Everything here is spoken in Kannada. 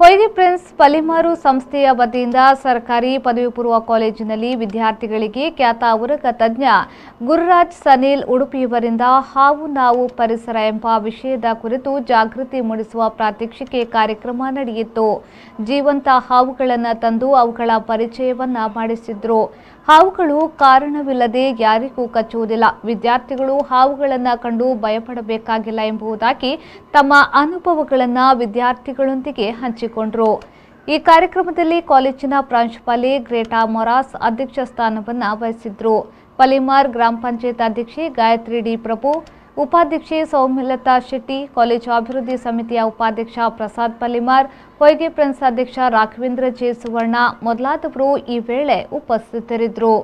ಹೊಯ್ಗೆ ಪ್ರಿನ್ಸ್ ಪಲಿಮಾರು ಸಂಸ್ಥೆಯ ವತಿಯಿಂದ ಸರ್ಕಾರಿ ಪದವಿ ಪೂರ್ವ ಕಾಲೇಜಿನಲ್ಲಿ ವಿದ್ಯಾರ್ಥಿಗಳಿಗೆ ಖ್ಯಾತ ಉರಗ ತಜ್ಞ ಗುರುರಾಜ್ ಸನೀಲ್ ಉಡುಪಿಯವರಿಂದ ಹಾವು ನಾವು ಪರಿಸರ ಎಂಬ ವಿಷಯದ ಕುರಿತು ಜಾಗೃತಿ ಮೂಡಿಸುವ ಪ್ರಾತ್ಯಕ್ಷಿಕೆ ಕಾರ್ಯಕ್ರಮ ನಡೆಯಿತು. ಜೀವಂತ ಹಾವುಗಳನ್ನು ತಂದು ಅವುಗಳ ಪರಿಚಯವನ್ನ ಮಾಡಿಸಿದ್ರು. ಹಾವುಗಳು ಕಾರಣವಿಲ್ಲದೆ ಯಾರಿಗೂ ಕಚ್ಚುವುದಿಲ್ಲ. ವಿದ್ಯಾರ್ಥಿಗಳು ಹಾವುಗಳನ್ನು ಕಂಡು ಭಯಪಡಬೇಕಾಗಿಲ್ಲ ಎಂಬುದಾಗಿ ತಮ್ಮ ಅನುಭವಗಳನ್ನು ವಿದ್ಯಾರ್ಥಿಗಳೊಂದಿಗೆ ಹಂಚಿಕೊಂಡರು. ಈ ಕಾರ್ಯಕ್ರಮದಲ್ಲಿ ಕಾಲೇಜಿನ ಪ್ರಾಂಶುಪಾಲೆ ಗ್ರೇಟಾ ಮೊರಾಸ್ ಅಧ್ಯಕ್ಷ ಸ್ಥಾನವನ್ನು ವಹಿಸಿದ್ರು. ಪಲಿಮಾರ್ ಗ್ರಾಮ ಪಂಚಾಯತ್ ಅಧ್ಯಕ್ಷೆ ಗಾಯತ್ರಿ ಡಿ ಪ್ರಭು, ಉಪಾಧ್ಯಕ್ಷೆ ಸೌಮ್ಯಲತಾ ಶೆಟ್ಟಿ, ಕಾಲೇಜು ಅಭಿವೃದ್ಧಿ ಸಮಿತಿಯ ಉಪಾಧ್ಯಕ್ಷ ಪ್ರಸಾದ್ ಪಲಿಮಾರ್, ಹೊಯ್ಗೆ ಪ್ರಿನ್ಸ್ ಅಧ್ಯಕ್ಷ ರಾಘವೇಂದ್ರ ಜೆ ಸುವರ್ಣ ಮೊದಲಾದವರು ಈ ವೇಳೆ ಉಪಸ್ಥಿತರಿದ್ದರು